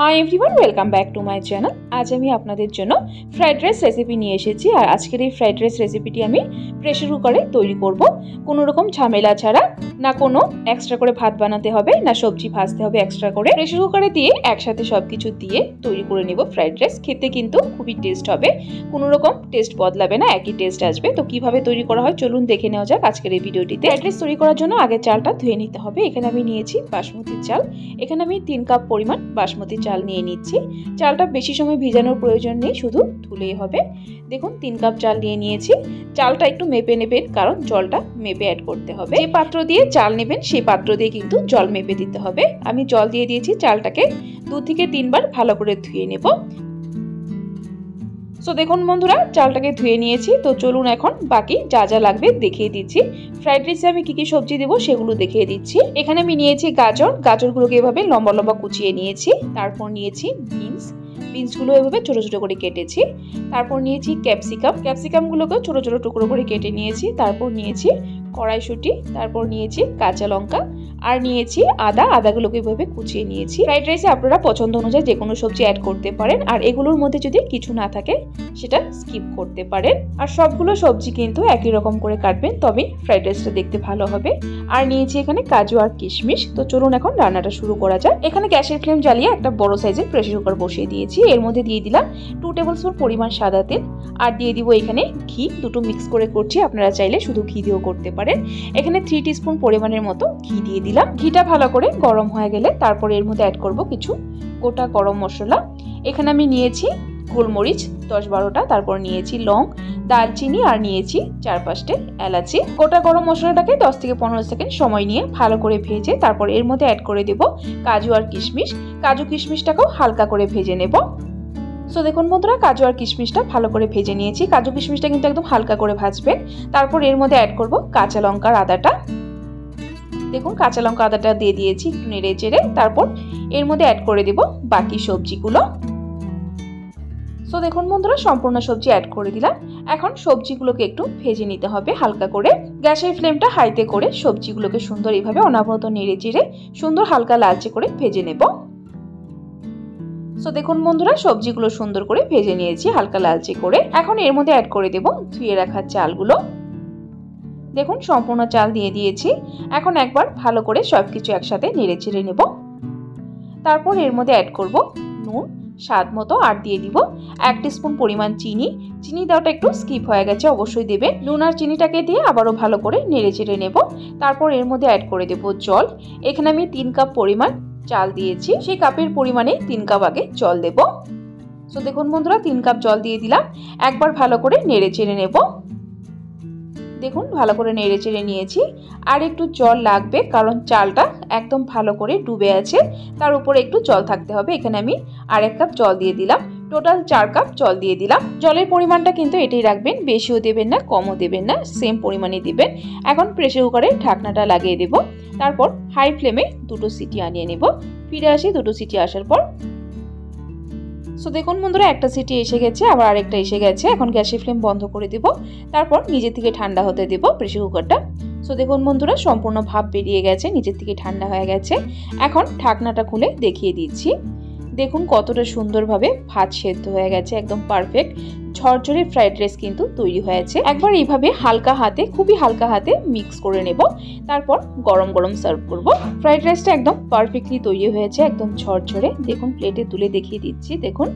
Hi everyone welcome back to my channel আজ আমি আপনাদের জন্য ফ্রাইড রাইস রেসিপি নিয়ে এসেছি আর আজকের এই ফ্রাইড রাইস রেসিপিটি আমি প্রেশার কুকারে তৈরি করব। কোনো রকম ঝামেলা ছাড়া, না কোনো এক্সট্রা করে ভাত বানাতে হবে, না সবজি ভাজতে হবে এক্সট্রা করে। প্রেশার কুকারে দিয়ে একসাথে সব কিছু দিয়ে তৈরি করে নেব ফ্রাইড রাইস খেতে কিন্তু খুবই টেস্ট হবে। কোনো রকম টেস্ট বদলাবে না, একই টেস্ট আসবে। তো কীভাবে তৈরি করা হয় চলুন দেখে নেওয়া যাক আজকের এই ভিডিওটিতে ফ্রাইড রাইস তৈরি করার জন্য আগে চালটা ধুয়ে নিতে হবে। এখানে আমি নিয়েছি বাসমতি চাল। এখানে আমি তিন কাপ পরিমাণ বাসমতি চাল নিয়ে নিচ্ছি। চালটা বেশি সময় ভিজানোর প্রয়োজন নেই, শুধু ধুলেই হবে। দেখুন, তিন কাপ চাল নিয়ে নিয়েছি। চালটা একটু মেপে নেবেন, কারণ জলটা মেপে অ্যাড করতে হবে। যে পাত্র দিয়ে চাল নেবেন, সেই পাত্র দিয়ে কিন্তু জল মেপে দিতে হবে। আমি জল দিয়ে দিয়েছি, চালটাকে দু থেকে তিনবার ভালো করে ধুয়ে নেব। সো দেখুন বন্ধুরা, চালটাকে ধুয়ে নিয়েছি। তো চলুন এখন বাকি যা যা লাগবে দেখিয়ে দিচ্ছি। ফ্রাইড রাইসে আমি কি কি সবজি দেবো সেগুলো দেখিয়ে দিচ্ছি। এখানে আমি নিয়েছি গাজর। গাজরগুলোকে এভাবে লম্বা লম্বা কুচিয়ে নিয়েছি। তারপর নিয়েছি বিনস। বিনসগুলো এভাবে ছোটো ছোটো করে কেটেছি। তারপর নিয়েছি ক্যাপসিকাম। ক্যাপসিকামগুলোকে ছোটো ছোটো টুকরো করে কেটে নিয়েছি। তারপর নিয়েছি কড়াইশুঁটি। তারপর নিয়েছি কাঁচা লঙ্কা। আর নিয়েছি আদা, আদাগুলোকে এভাবে কুচিয়ে নিয়েছি। ফ্রাইড রাইসে আপনারা পছন্দ অনুযায়ী যে কোনো সবজি অ্যাড করতে পারেন। আর এগুলোর মধ্যে যদি কিছু না থাকে, সেটা স্কিপ করতে পারেন। আর সবগুলো সবজি কিন্তু একই রকম করে কাটবেন, তবেই ফ্রাইড রাইসটা দেখতে ভালো হবে। আর নিয়েছি এখানে কাজু আর কিশমিশ। তো চলুন এখন রান্নাটা শুরু করা যাক। এখানে গ্যাসের ফ্লেম জ্বালিয়ে একটা বড় সাইজের প্রেসার কুকার বসিয়ে দিয়েছি। এর মধ্যে দিয়ে দিলাম টু টেবিল স্পুন পরিমাণ সাদা তেল। আর দিয়ে দিব এখানে ঘি। দুটো মিক্স করে করছি, আপনারা চাইলে শুধু ঘি দিয়েও করতে পারেন। এখানে থ্রি স্পুন পরিমাণের মতো ঘি দিয়ে দিলাম। ঘিটা ভালো করে গরম হয়ে গেলে তারপরে এর মধ্যে অ্যাড করব কিছু গোটা গরম মশলা। এখানে আমি নিয়েছি গোলমরিচ, দশ বারোটা, তারপর নিয়েছি লং দালচিনি আর নিয়েছি চার পাঁচটে এলাচি। গোটা গরম মশলাটাকে দশ থেকে পনেরো সেকেন্ড সময় নিয়ে ভালো করে ভেজে তারপর এর মধ্যে অ্যাড করে দেব কাজু আর কিশমিশ। কাজু কিশমিশটাকেও হালকা করে ভেজে নেব। সো দেখুন বন্ধুরা, কাজু আর কিশমিশটা ভালো করে ভেজে নিয়েছি। কাজু কিশমিশটা কিন্তু একদম হালকা করে ভাজবেন। তারপর এর মধ্যে অ্যাড করব কাঁচা লঙ্কার আদাটা। দেখুন কাঁচা লঙ্কা আদাটা দিয়ে দিয়েছি, একটু নেড়ে চেড়ে তারপর এর মধ্যে অ্যাড করে দেব বাকি সবজিগুলো। সো দেখুন বন্ধুরা, সম্পূর্ণ সবজি অ্যাড করে দিলাম। এখন সবজিগুলোকে একটু ভেজে নিতে হবে হালকা করে। গ্যাসের ফ্লেমটা হাইতে করে সবজিগুলোকে সুন্দর এইভাবে অনাবরত নেড়ে চেড়ে সুন্দর হালকা লালচে করে ভেজে নেব। সো দেখুন বন্ধুরা, সবজিগুলো সুন্দর করে ভেজে নিয়েছি হালকা লালচে করে। এখন এর মধ্যে অ্যাড করে দেব ধুয়ে রাখা চালগুলো। দেখুন, সম্পূর্ণ চাল দিয়ে দিয়েছি। এখন একবার ভালো করে সব কিছু একসাথে নেড়ে চেড়ে নেব। তারপর এর মধ্যে অ্যাড করব নুন, স্বাদ মতো, আর দিয়ে দিব এক স্পুন পরিমাণ চিনি। চিনি দেওয়াটা একটু স্কিপ হয়ে গেছে, অবশ্যই দেবে নুন আর চিনিটাকে দিয়ে আবারও ভালো করে নেড়ে চেড়ে নেব। তারপর এর মধ্যে অ্যাড করে দেব জল। এখানে আমি তিন কাপ পরিমাণ চাল দিয়েছি। সেই কাপের পরিমাণে তিন কাপ আগে জল দেব। সো দেখুন বন্ধুরা, তিন কাপ জল দিয়ে দিলাম। একবার ভালো করে নেড়ে চেড়ে নেব। দেখুন, ভালো করে নেড়ে চেড়ে নিয়েছি। আর একটু জল লাগবে, কারণ চালটা একদম ভালো করে ডুবে আছে। তার উপরে একটু জল থাকতে হবে। এখানে আমি আর এক কাপ জল দিয়ে দিলাম। টোটাল চার কাপ জল দিয়ে দিলাম। জলের পরিমাণটা কিন্তু এটাই রাখবেন। বেশিও দেবেন না, কমও দেবেন না সেম পরিমাণে দেবেন। এখন প্রেশার কুকারে ঢাকনাটা লাগিয়ে দেব। তারপর হাই ফ্লেমে দুটো সিটি আনিয়ে নেব। ফিরে আসি দুটো সিটি আসার পর। সো দেখুন বন্ধুরা, একটা সিটি এসে গেছে, আবার আরেকটা এসে গেছে। এখন গ্যাসে ফ্লেম বন্ধ করে দিব। তারপর নিজে থেকে ঠান্ডা হতে দেব প্রেশার কুকারটা। সো দেখুন বন্ধুরা, সম্পূর্ণ ভাব বেরিয়ে গেছে, নিজের থেকে ঠান্ডা হয়ে গেছে। এখন ঢাকনাটা খুলে দেখিয়ে দিচ্ছি। দেখুন কতটা সুন্দরভাবে ভাত সেদ্ধ হয়ে গেছে, একদম পারফেক্ট ঝরঝরে ফ্রাইড রাইস কিন্তু তৈরি হয়েছে। একবার এইভাবে হালকা হাতে, খুবই হালকা হাতে মিক্স করে নেব। তারপর গরম গরম সার্ভ করব। ফ্রাইড রাইসটা একদম পারফেক্টলি তৈরি হয়েছে, একদম ঝরঝরে। দেখুন প্লেটে তুলে দেখিয়ে দিচ্ছি, দেখুন।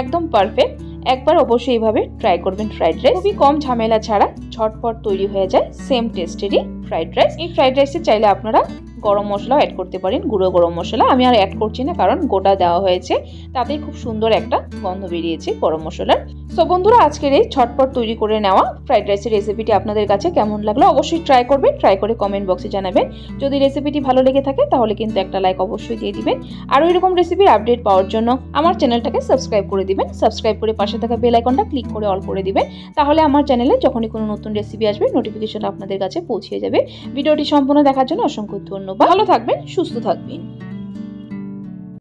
একদম পারফেক্ট একবার অবশ্যই এইভাবে ট্রাই করবেন ফ্রাইড রাইস খুবই কম ঝামেলা ছাড়া ঝটপট তৈরি হয়ে যায় সেম টেস্টেরই ফ্রাইড রাইস এই ফ্রাইড রাইসে চাইলে আপনারা গরম মশলাও অ্যাড করতে পারেন, গুঁড়ো গরম মশলা। আমি আর অ্যাড করছি না কারণ গোটা দেওয়া হয়েছে। তাতেই খুব সুন্দর একটা গন্ধ বেরিয়েছে গরম মশলার। সো বন্ধুরা, আজকের এই ছটপট তৈরি করে নেওয়া ফ্রাইড রাইসের রেসিপিটি আপনাদের কাছে কেমন লাগল অবশ্যই ট্রাই করবেন ট্রাই করে কমেন্ট বক্সে জানাবেন। যদি রেসিপিটি ভালো লেগে থাকে তাহলে কিন্তু একটা লাইক অবশ্যই দিয়ে দিবেন। আর ওই রকম রেসিপির আপডেট পাওয়ার জন্য আমার চ্যানেলটাকে সাবস্ক্রাইব করে দিবেন। সাবস্ক্রাইব করে পাশে থাকা বেল আইকনটা ক্লিক করে অল করে দিবেন। তাহলে আমার চ্যানেলে যখনই কোনো নতুন রেসিপি আসবে নোটিফিকেশন আপনাদের কাছে পৌঁছে যাবে। ভিডিওটি সম্পূর্ণ দেখার জন্য অসংখ্য ধন্যবাদ। ভালো থাকবেন সুস্থ থাকবেন।